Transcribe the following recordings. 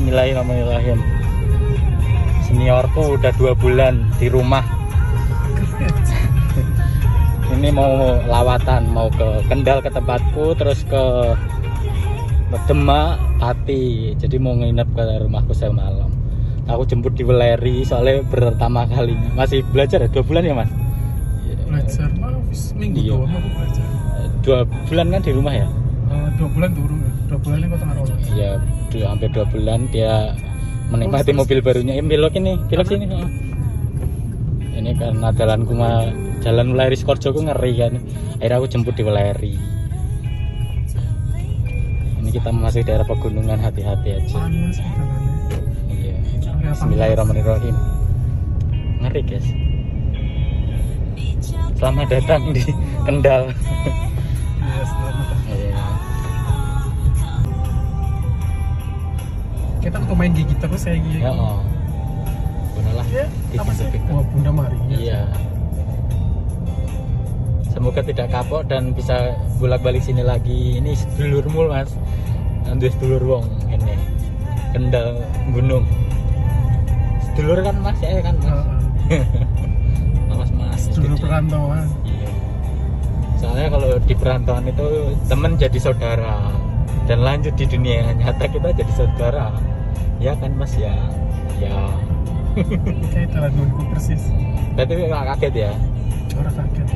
Bismillahirrahmanirrahim. Seniorku udah dua bulan di rumah. Ini mau lawatan, mau ke Kendal ke tempatku, terus ke Demak, Pati. Jadi mau nginep ke rumahku semalam. Aku jemput di Weleri soalnya pertama kalinya. Masih belajar ya dua bulan ya mas? belajar wis minggu Iya. doang aku belajar Dua bulan kan di rumah ya? Eh, dua bulan turun ya. Dua bulan ini kok tengah rolas ya dua, hampir dua bulan dia menikmati Oh, mobil barunya. Ini belok ini belok sini. Ini karena jalanku mah jalan Weleri Skorjo ku ngeri kan. Akhirnya aku jemput di Weleri ini kita masih daerah pegunungan hati-hati aja. Iya. Bismillahirrahmanirrahim. Ngeri guys. Selamat datang di Kendal kita untuk main gigi terus ya gigi ya oh Gunalah ya apa sih wah bunda Maria Iya. Semoga tidak kapok dan bisa bolak-balik sini lagi. Ini sedulurmu mas. Nanti sedulur wong ini. Kendal gunung. Sedulur kan mas ya kan mas. mas mas. dulu Gitu. perantauan Iya. Soalnya kalau di perantauan itu temen jadi saudara dan lanjut di dunia nyata kita jadi saudara. Ya kan mas ya. Ya. kayak jalan nunggu persis Berarti nggak kaget ya? orang kaget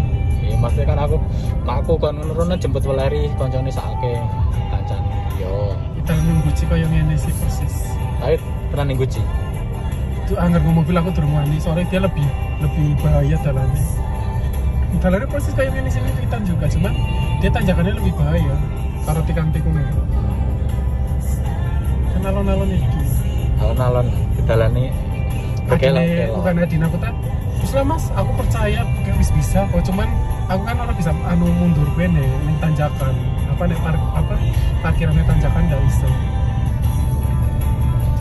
Iya, maksudnya kan aku, makku kan nurunnya jemput weleri koncone sake kancan. Yo, kita nunggu sih kayak ngene sih persis tapi pernah ning Guci. itu anggar mobil aku turun mandi soalnya dia lebih lebih bahaya jalannya jalannya persis kayak ngene sini kita juga cuman dia tanjakannya lebih bahaya kalau tikang tikung itu kan alon-alon itu Alon-alon Adine, berkelok-kelok. bukan Adina aku tak Terus lah mas, aku percaya kayak wis bisa kok cuman aku kan orang bisa anu mundur bene ning tanjakan. Apa nih par, apa? Parkirannya tanjakan gak bisa.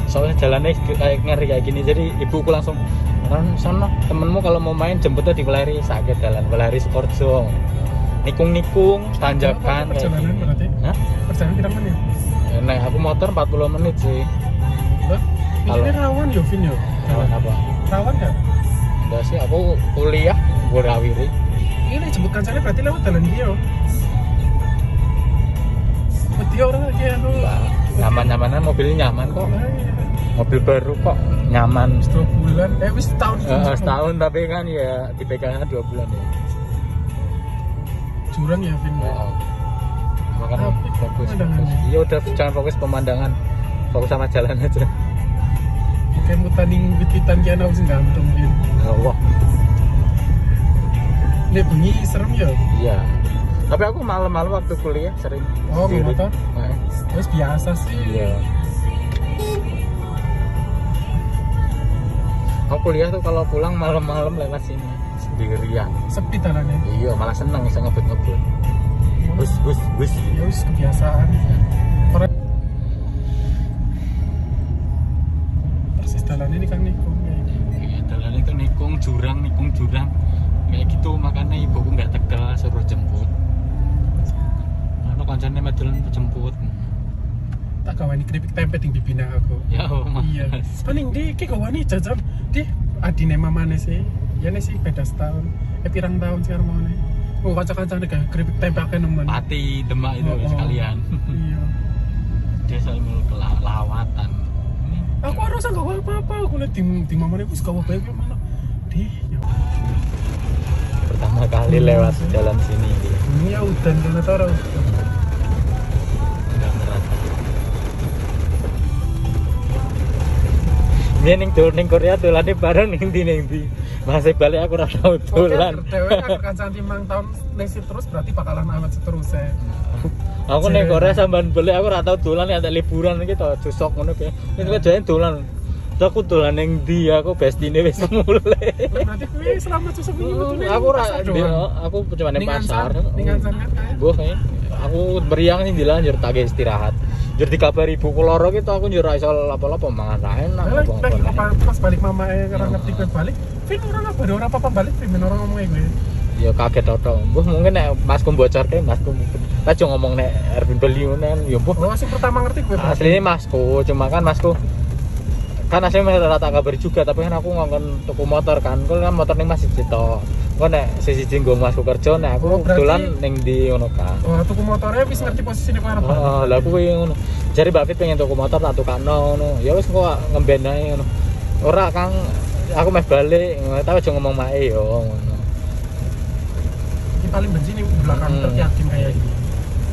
Soalnya jalannya kayak ngeri kayak gini, jadi ibuku langsung Ron, sono temenmu kalau mau main jemputnya di Weleri sakit jalan Weleri Skorjo nikung-nikung tanjakan kayak perjalanan berarti? Hah? perjalanan kita menit? Nah, aku motor 40 menit sih. Hah? Kalau- ini rawan yo Vin yo Jalan apa? rawan gak? Enggak sih, aku kuliah Burawiri. ini jemput kancane berarti lewat jalan dia Berarti orang lagi anu Nyaman-nyamanan mobilnya nyaman kok. Nah, iya. mobil baru kok nyaman dua bulan eh wis setahun Eh, setahun tapi kan ya dipegangnya dua bulan ya jurang ya Vin Oh. makanya fokus iya udah jangan fokus pemandangan fokus sama jalan aja kayak mutaning wit-witan kian aku sing gantung Vin wah Ini bengi serem ya? iya tapi aku malam-malam waktu kuliah sering Oh, sendiri. motor? Nah, Terus biasa sih. iya aku kuliah tuh kalau pulang malam-malam lewat sini sendirian Sepi tanahnya. iya malah seneng bisa ngebut-ngebut bus bus bus Ya kebiasaan. Orang persis dalan ini kan nikung kayak. Iya, jalan itu nikung jurang nikung jurang kayak gitu makanya ibuku nggak tegal suruh jemput karena kancane medolan jemput Tak kawani keripik tempe di bibina aku. ya oh, mas Iya. Paling di ki kawani jajan di adine mamane sih. Ya nih sih beda setahun. Eh pirang tahun sekarang mau nih. Oh kaca-kaca nih kayak keripik tempe akeh nemen. pati demak itu Oh, oh. sekalian Iya. dia selalu mau ke la- lawatan Aku harus nggak apa-apa. Aku lihat di di mamane aku suka baik mana. Di. ya pertama kali lewat jalan sini dia Ini ya taro. nggak merasa dia ning tur ning Korea tulane bareng ning ndi ning ndi masih balik aku ora tau tulan Oke, dewe kan kan santi mang tahun nesi terus berarti bakalan awet seterusnya. Aku ning Korea sampean balik aku ora tau dolan ya tak liburan iki to jusok ngono kae ini kan jalan dolan. Terus aku dolan ning ndi aku bestine wis mulai. Berarti kuwi selama ini betul. aku ora dia- aku cuma ning pasar. Dengan sangat kan. Boh, kayak aku meriang sih dilanjur tak istirahat. Jur dikabari ibuku loro gitu aku njur ra iso apa-apa mangan ra enak pas balik mama eh karena ngerti balik, Vin orang apa ada orang apa balik, Vin orang ngomongnya gue. Ya kaget tok. Mbah mungkin nek masku bocorke masku mungkin Lah cuma ngomong nek Erwin beli ngono ya mbah. Oh, sing pertama ngerti gue. Aslinya masku, cuma kan masku kan aslinya masih rata kabar juga tapi kan aku ngomong tuku motor kan kau kan motor ning masih cito kau nek sisi jinggo masku kerja nek aku Oh, kebetulan ning di ngono kan Oh, tuku motornya wis ngerti posisi kok arep. Oh, lah aku yang ngono. Jadi Mbak Fit pengen tuku motor tak tukakno ngono. Ya wis kok ngemben ae ngono. Ora Kang, aku meh balik, tapi aja ngomong mae yo ngono. Paling benci nih belakang Hmm. truk yakin kayak ini.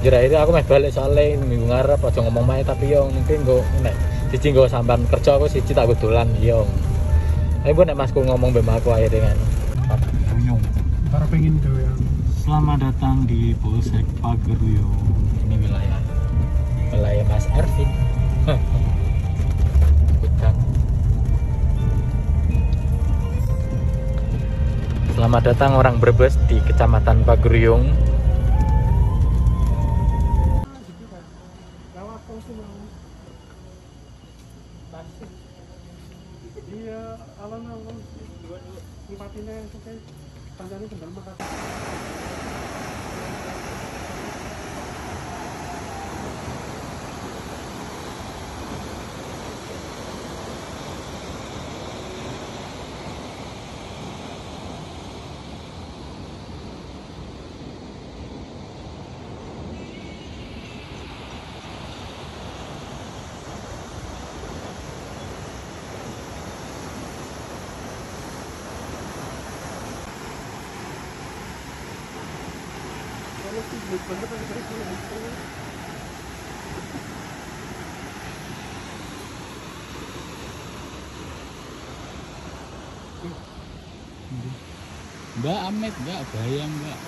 Jadi akhirnya aku meh balik soalnya minggu ngarep aja ngomong mae tapi yo mungkin go nek siji nggo sampean kerja aku siji tak dolan yo. Tapi bu nek masku ngomong mbek aku akhirnya kan. Buyung. Para pengen doyan. Selamat datang di Polsek Pageruyung. Ini wilayah wilayah Mas Ervin. Selamat datang orang Brebes di Kecamatan Pageruyung. Iya, alon-alon. Ngupatine oke. Tanjane kendal makasih. Kalau sih buat banget ada terus ini. Mbak Amet, Mbak Bayang, Mbak.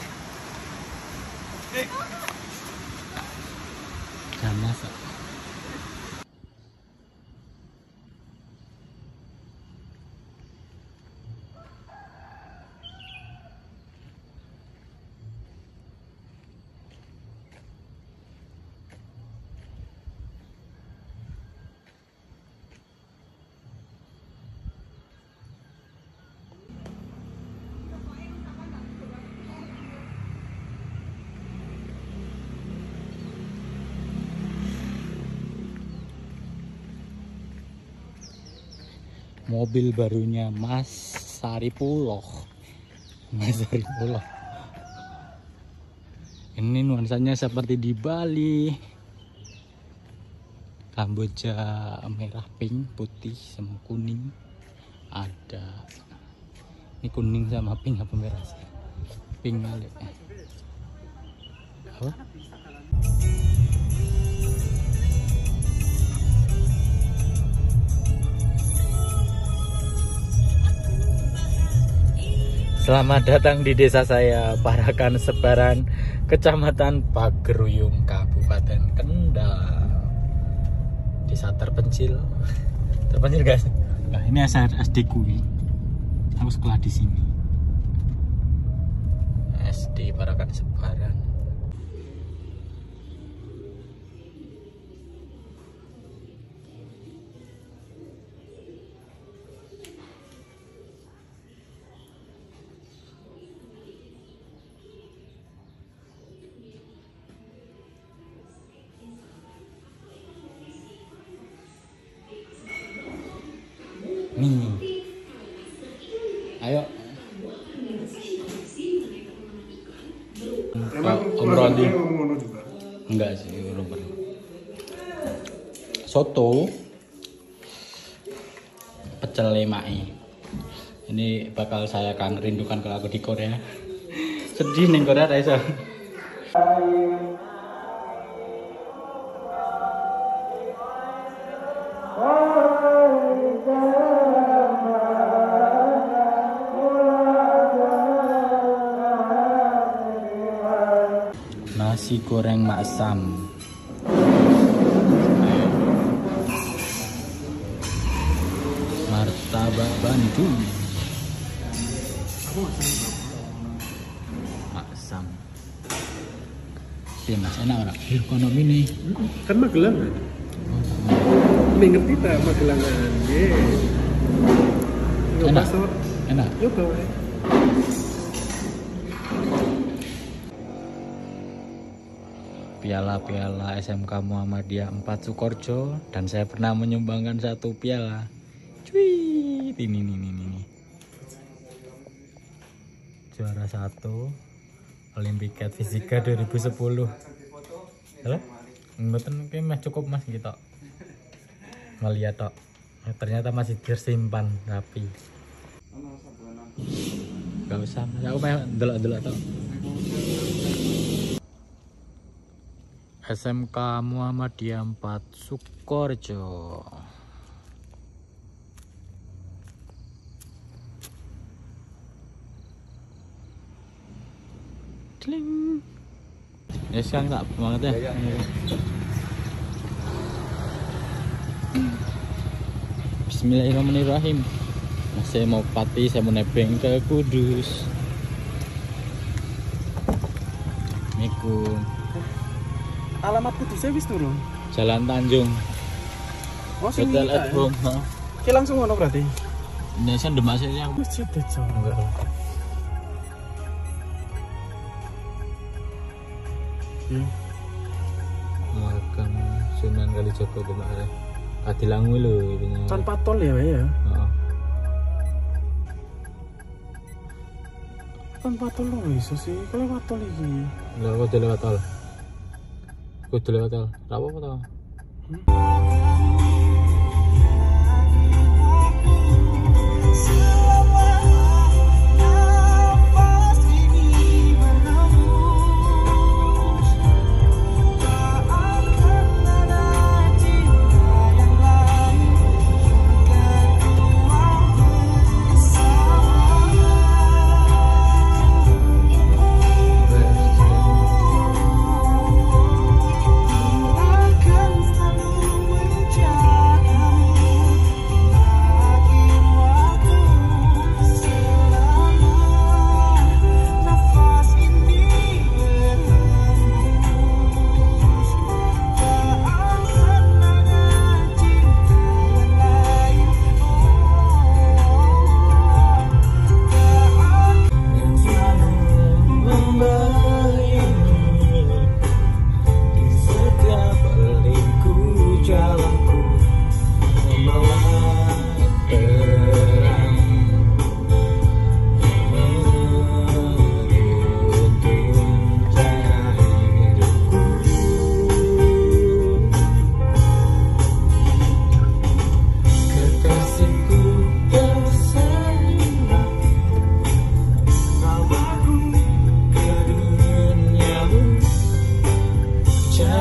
Mobil barunya Mas Saripuloh Mas Saripuloh ini nuansanya seperti di Bali. Kamboja merah pink putih sama kuning. Ada. Ini kuning sama pink apa merah sih? Pink kali. Apa Selamat datang di desa saya, Parakan Sebaran, Kecamatan Pageruyung, Kabupaten Kendal. Desa terpencil. Terpencil guys. Nah, ini SD kui. Aku sekolah di sini. SD Parakan Sebaran. Soto pecel lemai. Ini bakal saya kan rindukan kalau aku di Korea. Sedih nih Korea Raisa. Nasi goreng maksam. Martabak Bandung. Maksam. Iya mas, enak orang. Ekonomi nih. Kan Magelang. Nih ngerti tak Magelangan. Ye. Yo Enak. Enak. Yo bawa. piala-piala SMK Muhammadiyah 4 Sukorjo dan saya pernah menyumbangkan satu piala. Cuy, ini ini ini ini. Juara satu Olimpiade Fisika 2010. Halo? Mboten ki mah cukup Mas gitu. Melihat tok. Ya, ternyata masih tersimpan rapi. Gak usah, Mas. aku mau delok-delok tok. SMK Muhammadiyah 4 Sukorjo. Kling. Ya sekarang tak banget ya. Bismillahirrahmanirrahim. Nah, saya mau pati, saya mau nebeng ke Kudus. Assalamualaikum. Alamat kudusnya wis turun. Jalan Tanjung. Oh, sing Hotel at ya? home. ha. Ki langsung ngono berarti. Indonesia demasnya Wis cedet so. enggak. Hmm. Makan Sunan Kalijogo kemarin. Adilangu lho itunya. Tanpa tol ya, ya. Heeh. Tanpa tol lo iso sih. Kalau lewat tol iki. Kok lewat tol. Kudu lewat tol. Ra apa-apa tol. Di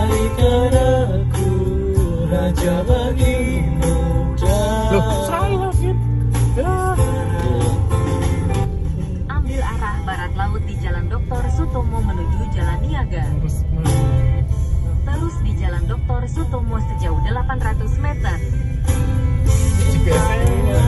Carikan aku raja bagimu Loh, salah, Fit. Ya. Ambil arah barat laut di Jalan Dr. Sutomo menuju Jalan Niaga. Terus, Terus di Jalan Dr. Sutomo sejauh 800 meter. GPS-nya.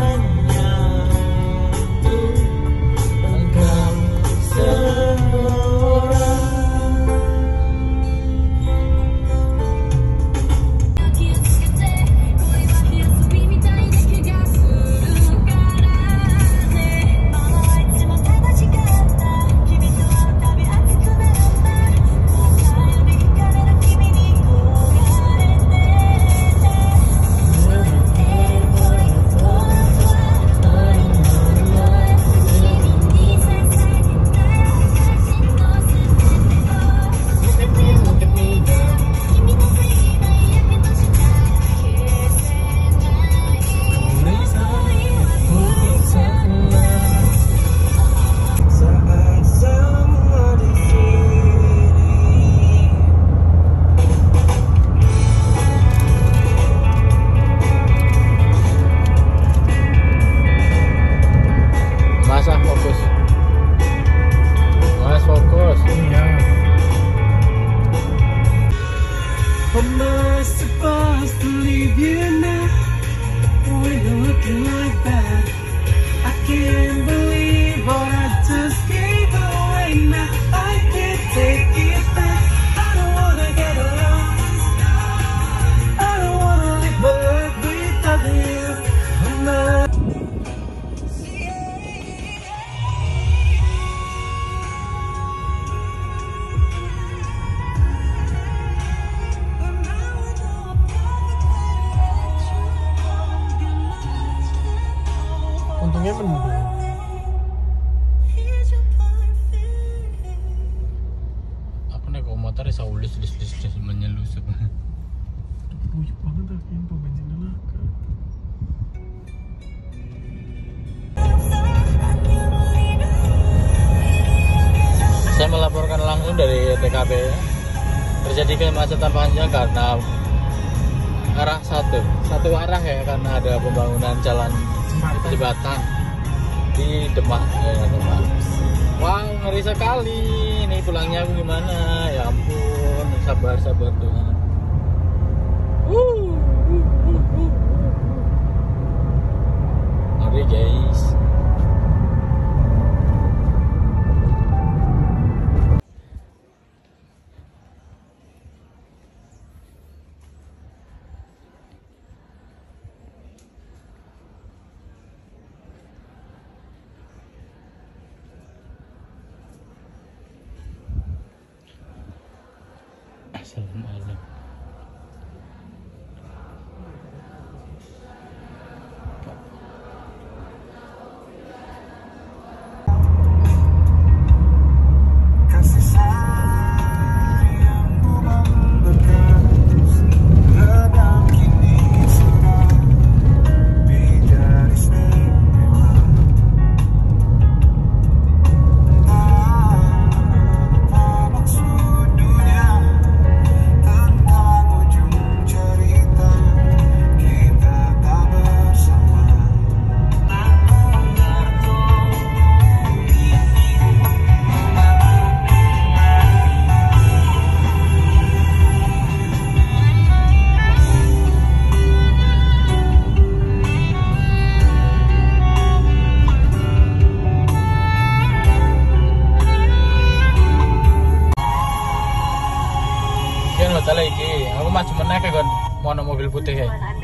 Dari TKP terjadi kemacetan panjang karena arah satu. Satu arah ya karena ada pembangunan jalan Jembatan. di Demak ya Demak. Wow ngeri sekali. Ini pulangnya aku gimana? Ya ampun sabar sabar wuh. ngeri guys السلام عليكم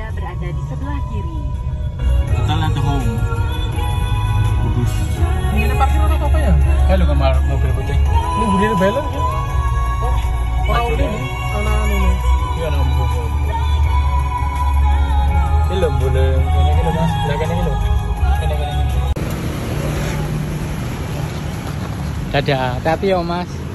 Anda berada di sebelah kiri. Hotel at home. Kudus. Ini parkir atau apa ya? Halo kamar mobil putih. Ini budi belok ya. Orang Maju ini anak ini. Iya nomor. Ini lho boleh lho Mas, kene iki lho. Kene kene. Dadah, hati-hati ya Mas.